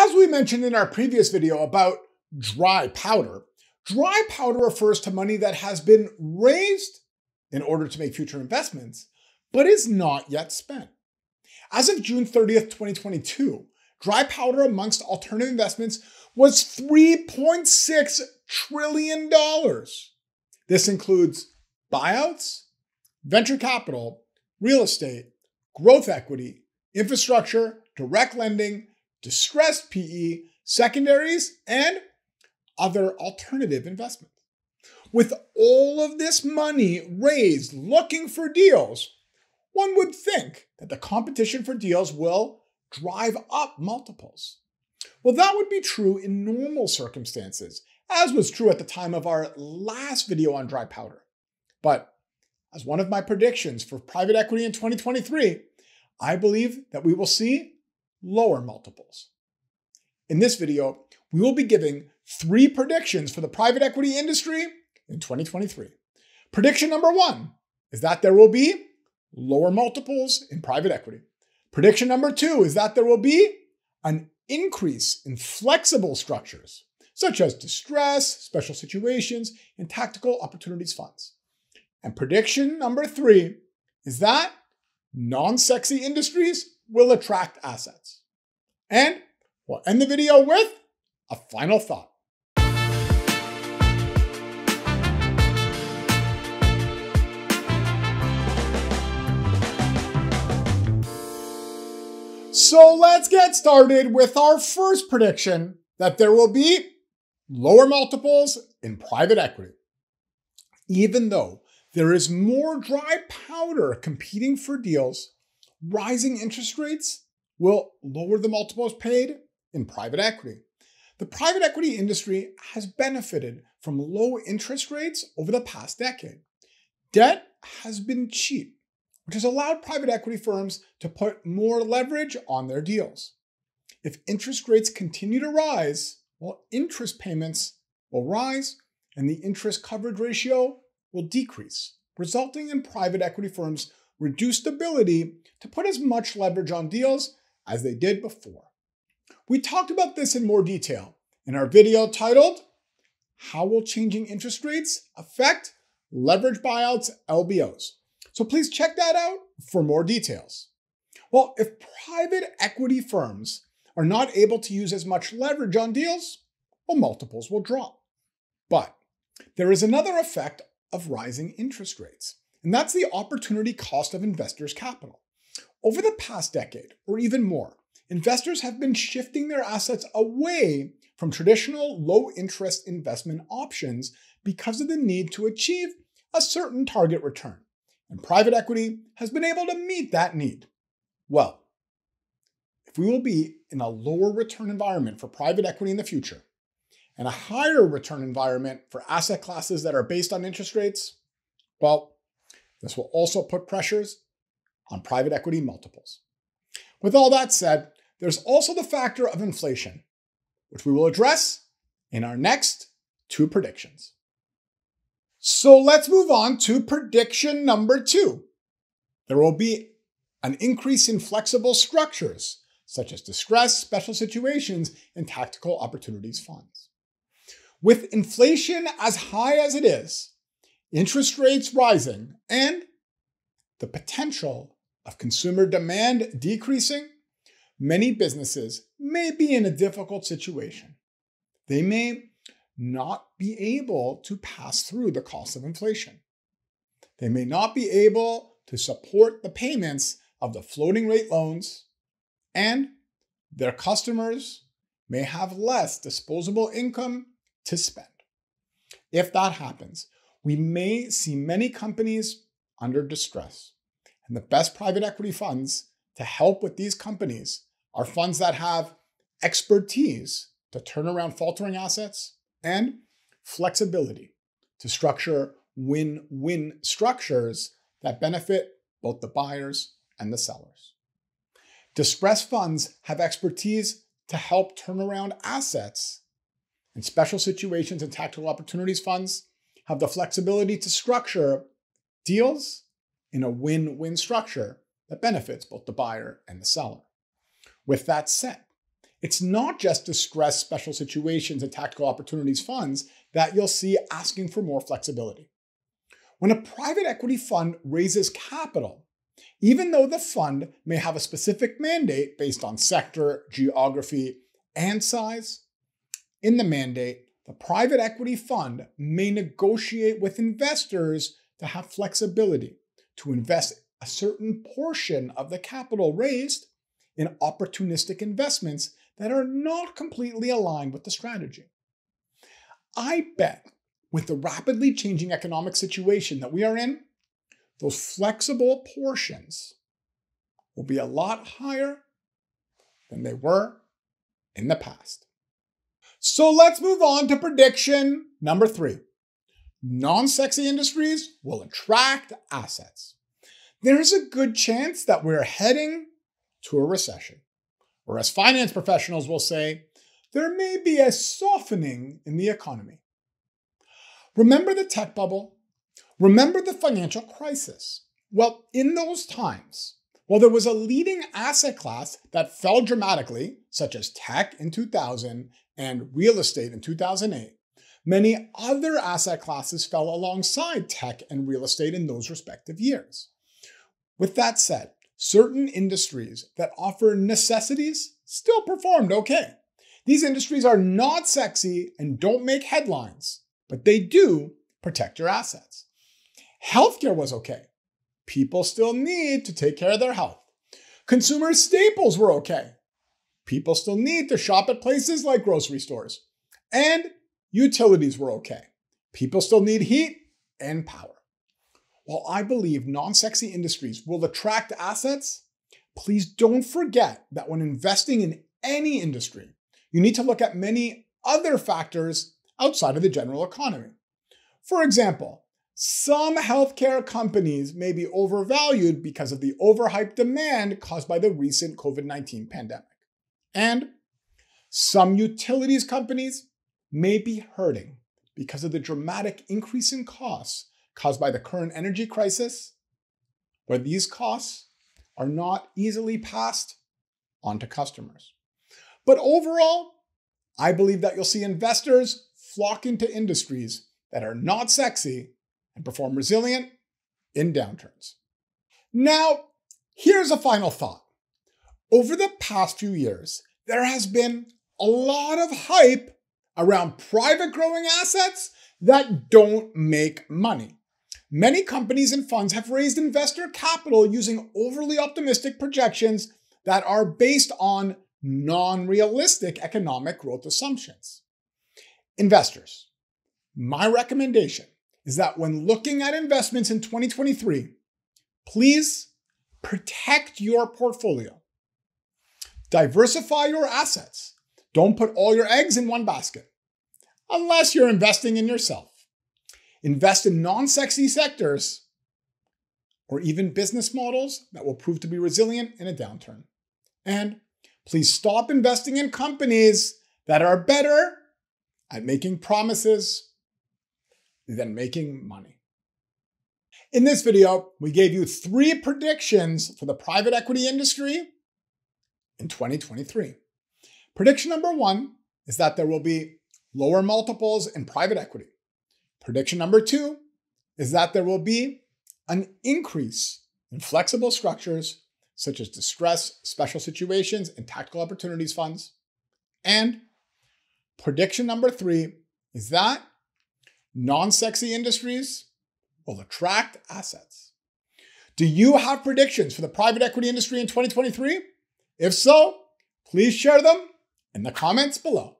As we mentioned in our previous video about dry powder, dry powder refers to money that has been raised in order to make future investments, but is not yet spent. As of June 30th, 2022, dry powder amongst alternative investments was $3.6 trillion. This includes buyouts, venture capital, real estate, growth equity, infrastructure, direct lending, distressed PE, secondaries, and other alternative investments. With all of this money raised looking for deals, one would think that the competition for deals will drive up multiples. Well, that would be true in normal circumstances, as was true at the time of our last video on dry powder. But as one of my predictions for private equity in 2023, I believe that we will see lower multiples. In this video, we will be giving three predictions for the private equity industry in 2023. Prediction number one is that there will be lower multiples in private equity. Prediction number two is that there will be an increase in flexible structures, such as distress, special situations, and tactical opportunities funds. And prediction number three is that non sexy industries will attract assets. And we'll end the video with a final thought. So let's get started with our first prediction that there will be lower multiples in private equity. Even though there is more dry powder competing for deals, rising interest rates will lower the multiples paid in private equity. The private equity industry has benefited from low interest rates over the past decade. Debt has been cheap which has allowed private equity firms to put more leverage on their deals. If interest rates continue to rise, well, interest payments will rise and the interest coverage ratio will decrease, resulting in private equity firms' reduced ability to put as much leverage on deals as they did before. We talked about this in more detail in our video titled, How Will Changing Interest Rates Affect Leverage Buyouts LBOs? So please check that out for more details. Well, if private equity firms are not able to use as much leverage on deals, well, multiples will drop. But there is another effect of rising interest rates, and that's the opportunity cost of investors' capital. Over the past decade, or even more, investors have been shifting their assets away from traditional low interest investment options because of the need to achieve a certain target return and private equity has been able to meet that need. Well, if we will be in a lower return environment for private equity in the future and a higher return environment for asset classes that are based on interest rates, well, this will also put pressures on private equity multiples. With all that said, there's also the factor of inflation, which we will address in our next two predictions. So let's move on to prediction number two. There will be an increase in flexible structures, such as distress, special situations, and tactical opportunities funds. With inflation as high as it is, interest rates rising, and the potential of consumer demand decreasing, many businesses may be in a difficult situation. They may not be able to pass through the cost of inflation. They may not be able to support the payments of the floating rate loans, and their customers may have less disposable income to spend. If that happens, we may see many companies under distress. And the best private equity funds to help with these companies are funds that have expertise to turn around faltering assets and flexibility to structure win win structures that benefit both the buyers and the sellers. Distressed funds have expertise to help turn around assets, and special situations and tactical opportunities funds have the flexibility to structure deals in a win win structure that benefits both the buyer and the seller. With that said, it's not just distressed special situations and tactical opportunities funds that you'll see asking for more flexibility. When a private equity fund raises capital, even though the fund may have a specific mandate based on sector, geography, and size, in the mandate, the private equity fund may negotiate with investors to have flexibility to invest a certain portion of the capital raised in opportunistic investments that are not completely aligned with the strategy. I bet with the rapidly changing economic situation that we are in, those flexible portions will be a lot higher than they were in the past. So let's move on to prediction number three. Non sexy industries will attract assets. There's a good chance that we're heading to a recession. Or, as finance professionals will say, there may be a softening in the economy. Remember the tech bubble? Remember the financial crisis? Well, in those times, while there was a leading asset class that fell dramatically, such as tech in 2000 and real estate in 2008, many other asset classes fell alongside tech and real estate in those respective years. With that said, certain industries that offer necessities still performed okay. These industries are not sexy and don't make headlines, but they do protect your assets. Healthcare was okay. People still need to take care of their health. Consumer staples were okay. People still need to shop at places like grocery stores. And utilities were okay. People still need heat and power. While I believe non sexy industries will attract assets, please don't forget that when investing in any industry, you need to look at many other factors outside of the general economy. For example, some healthcare companies may be overvalued because of the overhyped demand caused by the recent COVID 19 pandemic. And some utilities companies may be hurting because of the dramatic increase in costs caused by the current energy crisis, where these costs are not easily passed on to customers. But overall, I believe that you'll see investors flock into industries that are not sexy and perform resilient in downturns. Now, here's a final thought. Over the past few years, there has been a lot of hype around private growing assets that don't make money. Many companies and funds have raised investor capital using overly optimistic projections that are based on non realistic economic growth assumptions. Investors, my recommendation is that when looking at investments in 2023, please protect your portfolio. Diversify your assets. Don't put all your eggs in one basket, unless you're investing in yourself. Invest in non sexy sectors or even business models that will prove to be resilient in a downturn. And please stop investing in companies that are better at making promises than making money. In this video, we gave you three predictions for the private equity industry in 2023. Prediction number one is that there will be lower multiples in private equity. Prediction number two is that there will be an increase in flexible structures such as distress, special situations, and tactical opportunities funds. And prediction number three is that non sexy industries will attract assets. Do you have predictions for the private equity industry in 2023? If so, please share them in the comments below.